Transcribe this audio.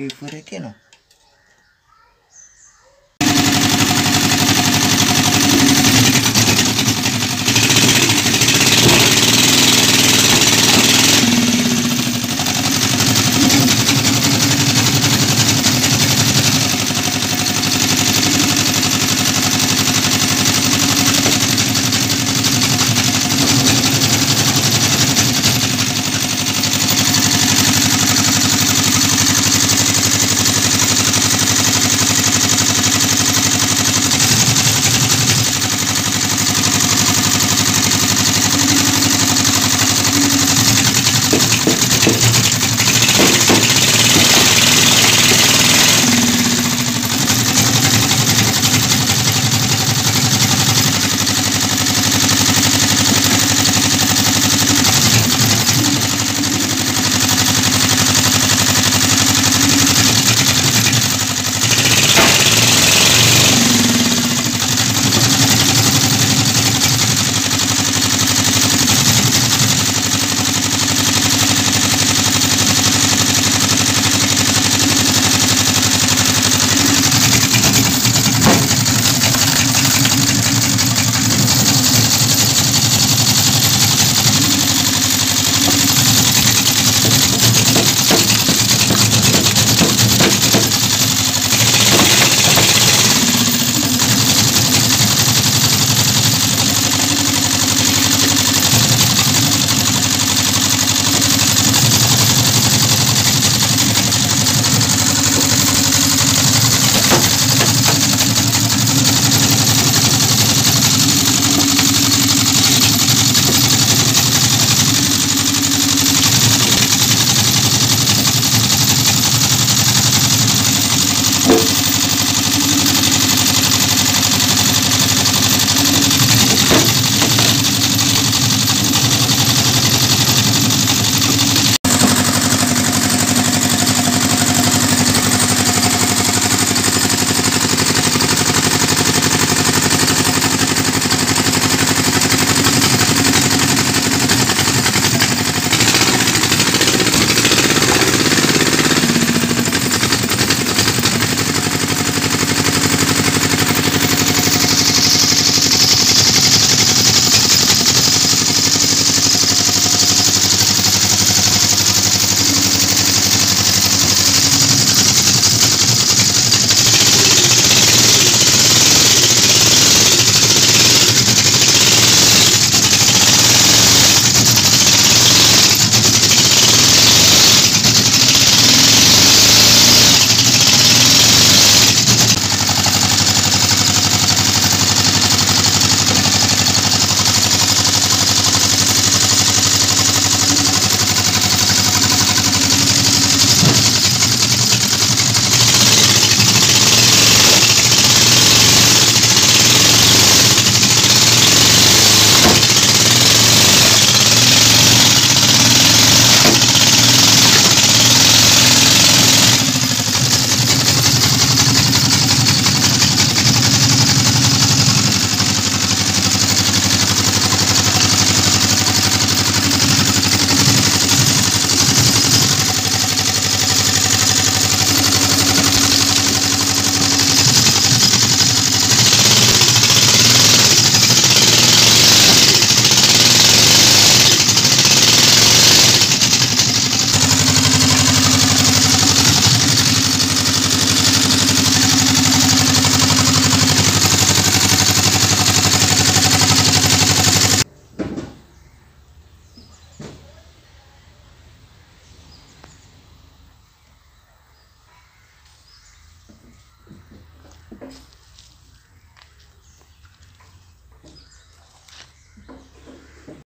El de Ariana. ¿Y fue no?